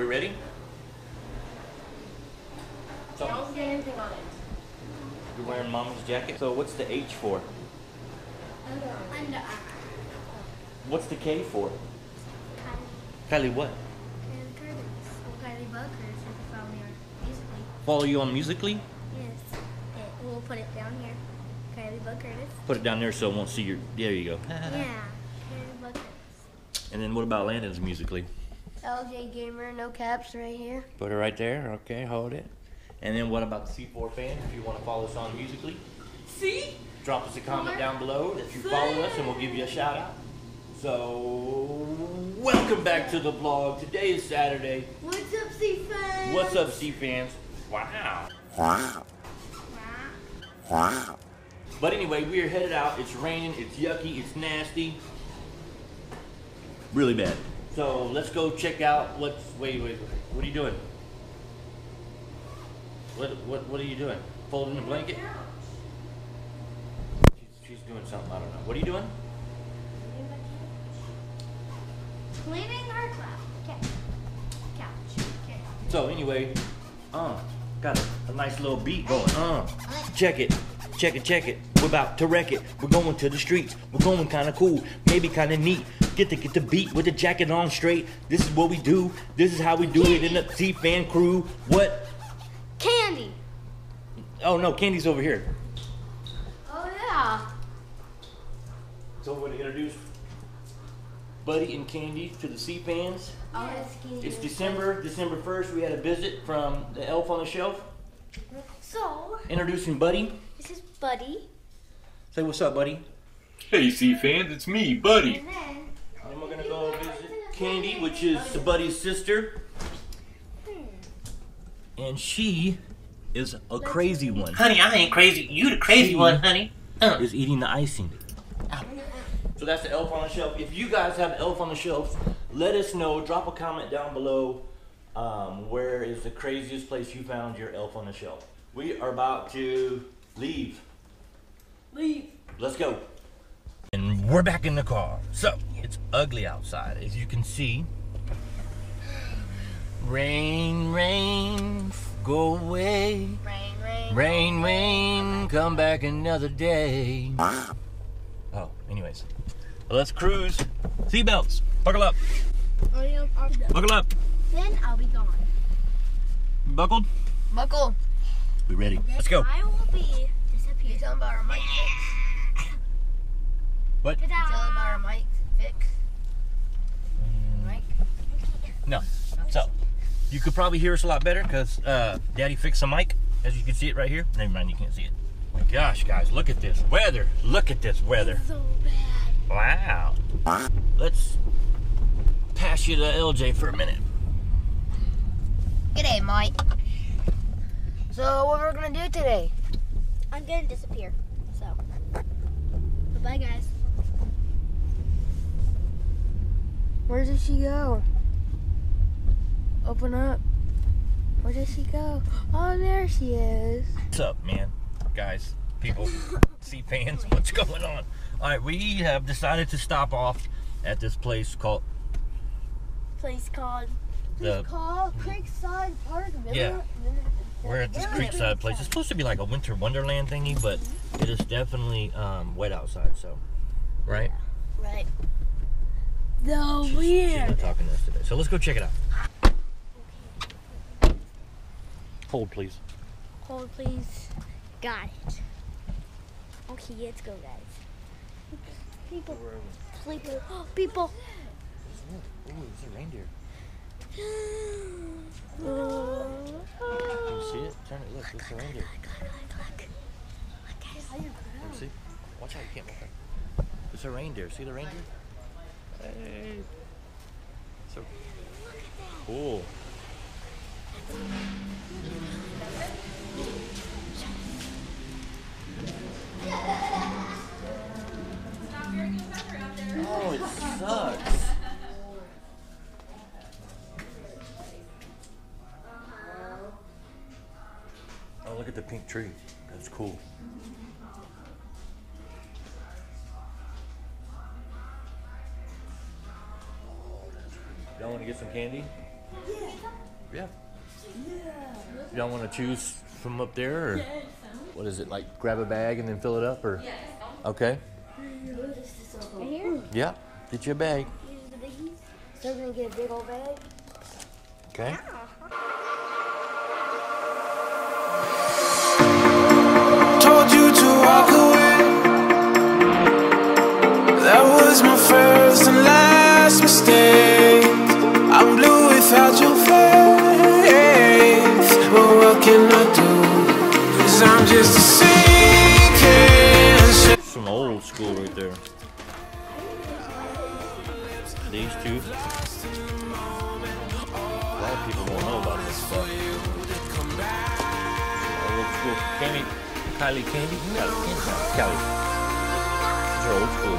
Are we ready? So, Don't get anything on it. you're wearing mom's jacket. So what's the H for? Under Armour. What's the K for? Kylie what? And Curtis. Well, Kylie Buckers, if you follow me on musically. Follow you on Musically? Yes. It, we'll put it down here. Kylie Buck Curtis. Put it down there so it won't see your. There you go. yeah. Kylie Buck Curtis. And then what about Landon's Musically? LJ Gamer, no caps right here. Put it right there. Okay, hold it. And then what about the C4 fam? If you want to follow us on Musically, See? drop us a comment down below that you follow us and we'll give you a shout out. So, welcome back to the vlog. Today is Saturday. What's up, C fans? What's up, C fans? Wow. Wow. Wow. But anyway, we are headed out. It's raining, it's yucky, it's nasty. Really bad. So let's go check out what's wait, wait, wait. What are you doing? What what what are you doing? Folding the blanket? She's, she's doing something, I don't know. What are you doing? Cleaning our. Couch. Couch. Okay. So anyway, uh, got a, a nice little beat going. Uh, check it, check it, check it. We're about to wreck it. We're going to the streets. We're going kind of cool, maybe kind of neat. Get to get the beat with the jacket on straight. This is what we do. This is how we do it in the C fan crew. What? Candy. Oh no, Candy's over here. Oh, yeah. So we're gonna introduce Buddy and Candy to the C fans. Oh, it's Candy. It's December, December 1st. We had a visit from the Elf on the Shelf. So, Introducing Buddy. this is Buddy. Say what's up, Buddy. Hey, C fans, it's me, Buddy. And then, Then we're gonna go visit Candy, which is the Buddy's sister. And she is a crazy one. Honey, I ain't crazy. You the crazy She- one, honey. Uh. Is eating the icing. So that's the elf on the shelf. If you guys have elf on the shelf, let us know. Drop a comment down below. Um, where is the craziest place you found your elf on the shelf? We are about to leave. Leave. Let's go. And we're back in the car. So, it's ugly outside, as you can see. Rain, rain, go away. rain, rain. Rain, rain, come back another day. Oh, anyways. Well, let's cruise. Seatbelts, buckle up, yeah, I'll- buckle up. Then I'll be gone. Buckled? Buckle. We ready? Let's go. I will be disappearing. You telling about our mic? What? You telling about our mic fix? Mic? No. So, you could probably hear us a lot better because uh, Daddy fixed the mic, as you can see it right here. Never mind, you can't see it. My gosh, guys, look at this weather. Look at this weather. So bad. Wow. Let's pass you to LJ for a minute. G'day, Mike. So, what we're gonna do today? I'm gonna disappear. So, bye, guys. Where did she go? Open up. Where did she go? Oh, there she is. What's up, man? Guys, people, see fans, what's going on? All right, we have decided to stop off at this place called Place called. the called Creekside Park. Yeah. We're at this creekside place. It's supposed to be like a winter wonderland thingy, but it is definitely um, wet outside. So, right? Right. The She's- She's weird. not talking to us today. So let's go check it out. Hold, please. Hold, please. Got it. Okay, let's go, guys. People, people, Oh, people. Ooh, it's a reindeer. Oh. Can you see it? Turn it. Look, it's a reindeer. Let me see. Watch out, you can't walk out. It's a reindeer. See the reindeer? Hey. So cool. Oh, it sucks. Oh, look at the pink tree. That's cool. Some candy? Yeah. Y'all want to choose from up there, or what is it like? Grab a bag and then fill it up, or okay? Right here? Yeah. Get you a bag. These are the biggies. So we're gonna get a big old bag. Okay. told you to walk away. That was my first and last These two. A lot of people don't know about this school candy, Kylie candy, Kylie candy, Kylie. These are old school.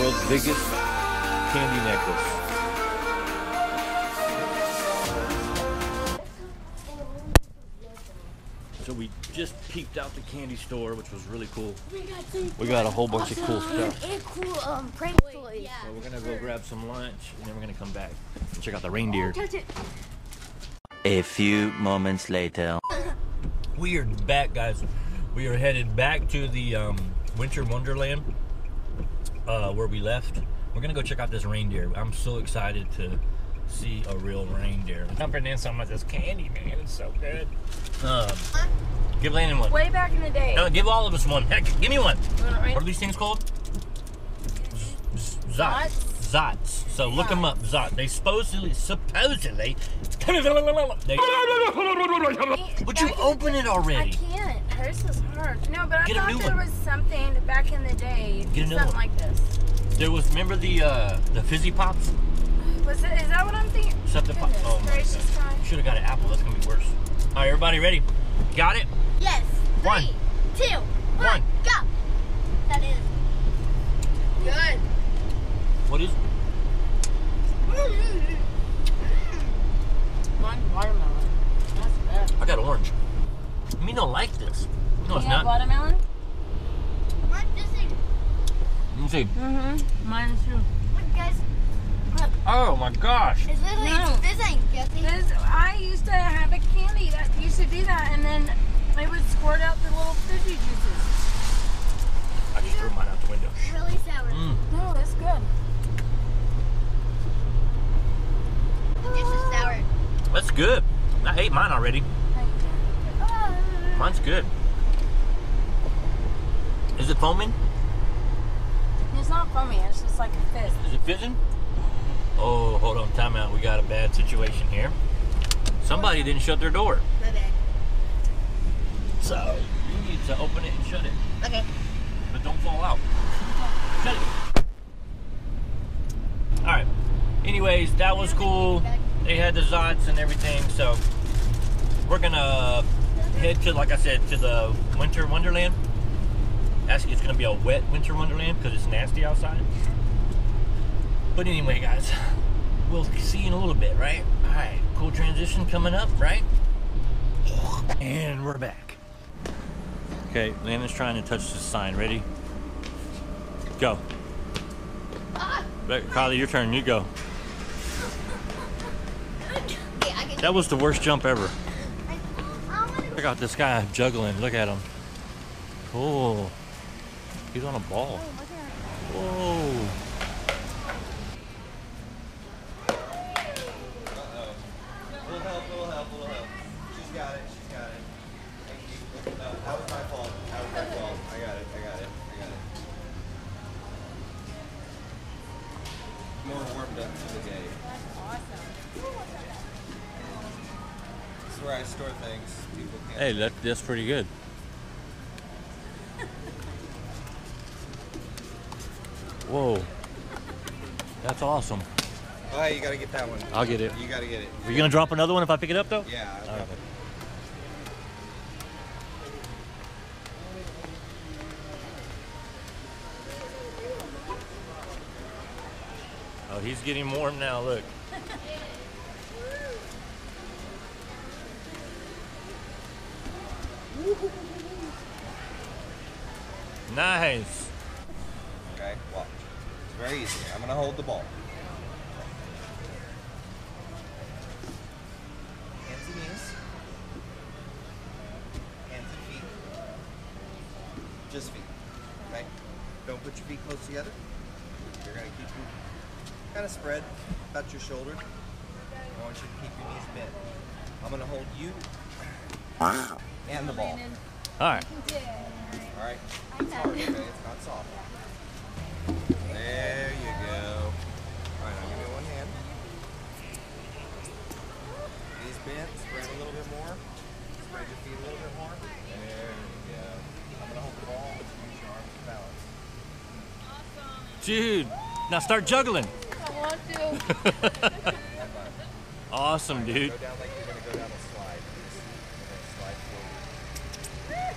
World's biggest candy necklace. Just peeped out the candy store, which was really cool. We got a whole bunch of cool stuff. And cool um prank toys. So we're gonna go grab some lunch, and then we're gonna come back and check out the reindeer. Touch it. A few moments later. We are back, guys. We are headed back to the um, Winter Wonderland uh, where we left. We're gonna go check out this reindeer. I'm so excited to see a real reindeer. Jumping in some of this candy, man. It's so good. Um, give Landon one. Way back in the day. No, give all of us one. Heck, give me one. You want it right? What are these things called? Zotz. Zotz. So look them up. Zot. They supposedly, supposedly, they, would you open it day- I can't. Hers is hard. No, but I Get thought there was something back in the day. Get something like this. There was, remember the uh, the fizzy pops? Was it? Is that what I'm thinking? Shut the pop. Goodness Oh my gracious, god. God. Should have got an apple. That's gonna be worse. All right, everybody ready? Got it? Yes. One. Three, two, One. one, go. That is good. What is? Mine watermelon. That's good. I got orange. Me don't like this. No, it's You have not. watermelon? What this is? Let me see. Mm-hmm. Mine too. Look, guys. Oh my gosh. It's literally No. it's fizzing, Jesse. This, I used to have a candy that used to do that, and then it would squirt out the little fizzy juices. I just threw mine out the window. really sour. Mm. No, it's good. This is sour. That's good. I ate mine already. Mine's good. Is it foaming? It's not foamy. It's just like a fizz. Is it fizzing? Oh, hold on, time out. We got a bad situation here. Somebody didn't shut their door. My bad. So you need to open it and shut it. Okay. But don't fall out. Shut it. Alright. Anyways, that was cool. They had the Zotz and everything, so we're gonna head to, like I said, to the Winter Wonderland. Actually, it's gonna be a wet Winter Wonderland because it's nasty outside. But anyway, guys, we'll see you in a little bit, right? Alright, cool transition coming up, right? And we're back. Okay, Landon's trying to touch the sign. Ready? Go. Back- Kylie, your turn. You go. That was the worst jump ever. Check out this guy juggling. Look at him. Cool. He's on a ball. Whoa. Hey, that, that's pretty good. Whoa. That's awesome. Oh, hey, you gotta get that one. I'll get it. You gotta get it. Are you gonna drop another one if I pick it up though? Yeah. I'll All drop right. it. Oh, he's getting warm now. Look. Nice. Okay, watch. It's very easy. I'm gonna hold the ball. Hands and knees. Hands and feet. Just feet. Okay? Don't put your feet close together. You're gonna keep them kind of spread about your shoulder. I want you to keep your knees bent. I'm gonna hold you and the ball. All right. All right. It's hard, okay? It's not soft. There you go. All right, now give me one hand. Knees bent. Spread a little bit more. Spread your feet a little bit more. There you go. I'm gonna hold the ball. Use your arms to balance. Dude, now start juggling. I want to. Awesome, dude. Go down like you're gonna go down a slide. Just, you're gonna slide forward.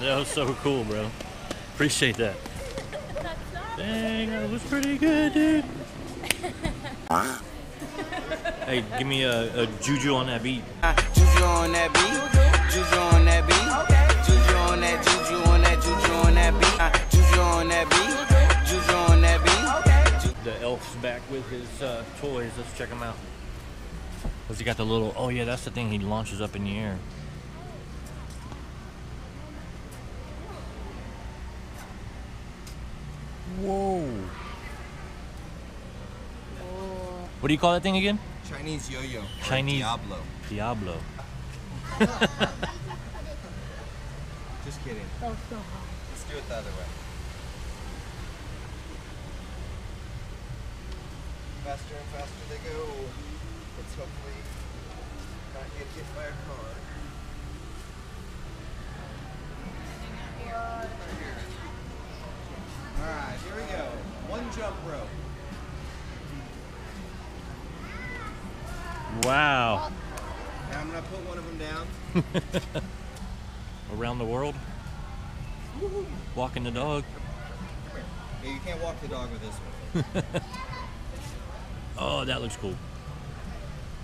That was so cool, bro. Appreciate that. Dang, that was pretty good, dude. hey, give me a, a juju on that beat. Juju on that beat. Juju on that beat. Juju on that, juju on that, juju on that beat. Juju on that beat. Juju on that beat. The elf's back with his uh, toys. Let's check him out. Cause he got the little. Oh yeah, that's the thing. He launches up in the air. Whoa. Oh. What do you call that thing again? Chinese yo-yo. Chinese- Diablo. Diablo. Just kidding. Let's do it the other way. Faster and faster they go. Let's hopefully not get hit by a car. Alright, here we go. One jump rope. Wow. Now I'm gonna put one of them down. Around the world. Walking the dog. Yeah, you can't walk the dog with this one. Oh, that looks cool.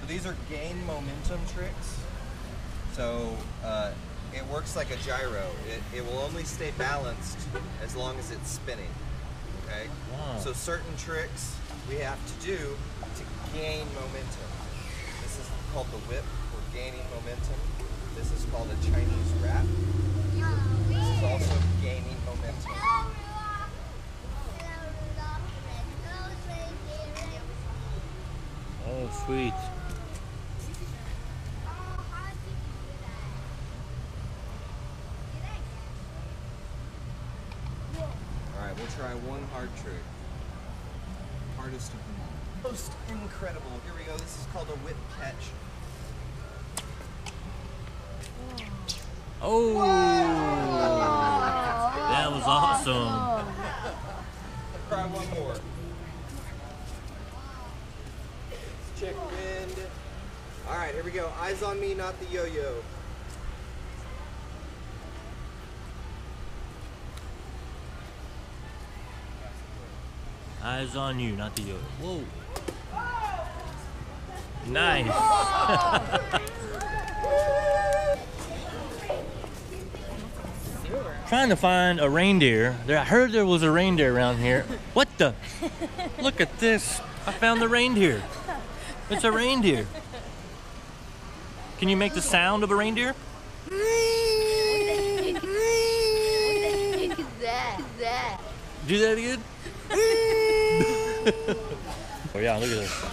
So these are gain momentum tricks. So uh, works like a gyro. It, it will only stay balanced as long as it's spinning. Okay? Wow. So certain tricks we have to do to gain momentum. This is called the whip. We're gaining momentum. This is called a Chinese wrap. This is also gaining momentum. Oh, sweet. We'll try one hard trick. Hardest of them all. Most incredible. Here we go. This is called a whip catch. Oh, that was awesome. Try one more. Let's check wind. Alright, here we go. Eyes on me, not the yo-yo. Eyes on you, not the yo. Whoa. Nice. Trying to find a reindeer. There, I heard there was a reindeer around here. What the? Look at this. I found the reindeer. It's a reindeer. Can you make the sound of a reindeer? that, that. Do that again? oh yeah, look at this.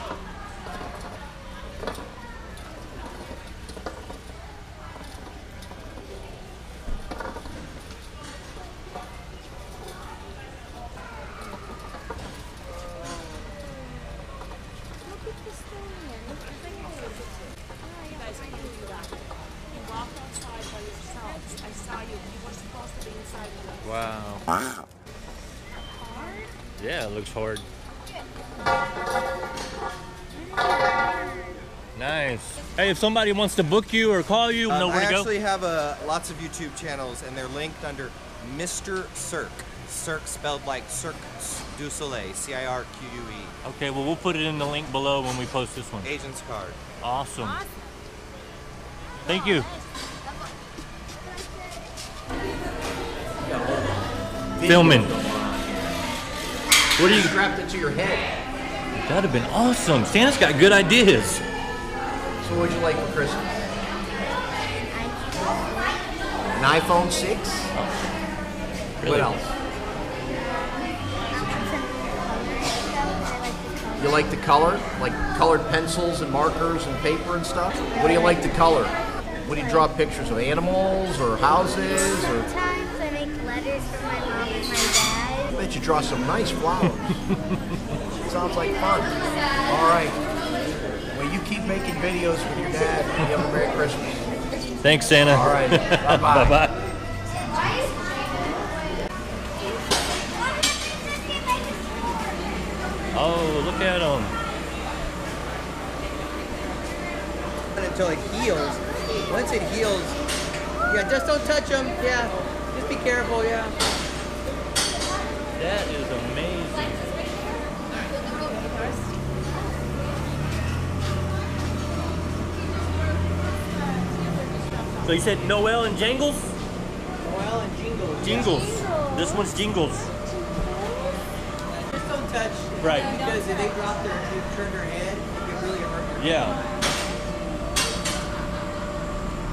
Wow. Wow! Yeah, it looks hard. If somebody wants to book you or call you, know Um, where I to go. actually have uh, lots of YouTube channels, and they're linked under Mr. Cirque. Cirque spelled like Cirque du Soleil, C-I-R-Q-U-E. Okay, well we'll put it in the link below when we post this one. Agent's card. Awesome. Thank you. Got a little filming. What do you? strapped it to your head. That'd have been awesome. Santa's got good ideas. So what'd you like for Christmas? An iPhone 6? Really? What else? You like the color? Like colored pencils and markers and paper and stuff? What do you like to color? What do you draw pictures of? Animals or houses or Sometimes I make letters for my mom and my dad. I bet you draw some nice flowers. Sounds like fun. All right. Well, you keep making videos with your dad. You have a Merry Christmas. Thanks, Santa. All right. Bye-bye. Bye-bye. Oh, look at him. Until it heals. Once it heals, yeah, just don't touch them. Yeah, just be careful. Yeah. That is amazing. So you said Noel and Jangles? Noel and Jingles. Jingles. This one's Jingles. Just don't touch. Right. Because if they drop their, they turn their head, it really hurt. your- Yeah.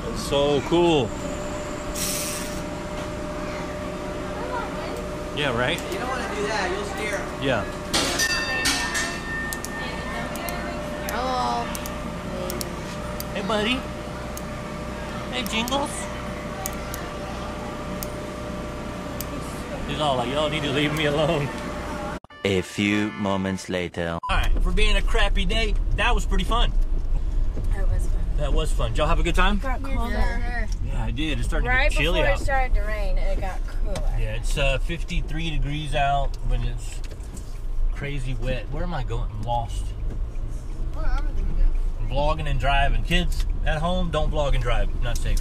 That's so cool. Yeah, right? You don't want to do that. You'll scare them. Yeah. Hello. Hey, buddy. Hey, Jingles. He's all like, y'all need to leave me alone. A few moments later. Alright, for being a crappy day, that was pretty fun. That was fun. That was fun. Did y'all have a good time? Got colder. Yeah, I did. It's starting Right to get chilly before it started to rain, it got cooler. Yeah, it's uh, 53 degrees out when it's crazy wet. Where am I going? I'm lost. I'm vlogging and driving. Kids at home, don't vlog and drive. Not safe.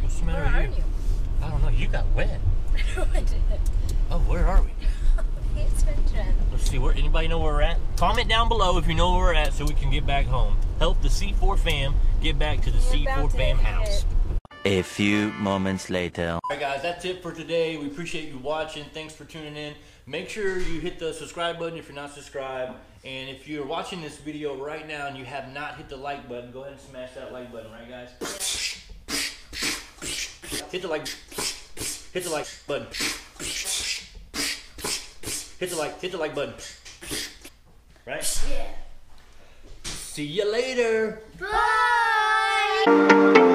What's the matter Where are with you? you? I don't know. You got wet. Oh, where are we? Let's see. Where anybody know where we're at? Comment down below if you know where we're at, so we can get back home. Help the C4 fam get back to the You're C4 to fam house. A few moments later. Alright guys, that's it for today. We appreciate you watching. Thanks for tuning in. Make sure you hit the subscribe button if you're not subscribed. And if you're watching this video right now and you have not hit the like button, go ahead and smash that like button, right guys? Hit the like hit the like button. Hit the like hit the like button. Right? Yeah. See you later. Bye.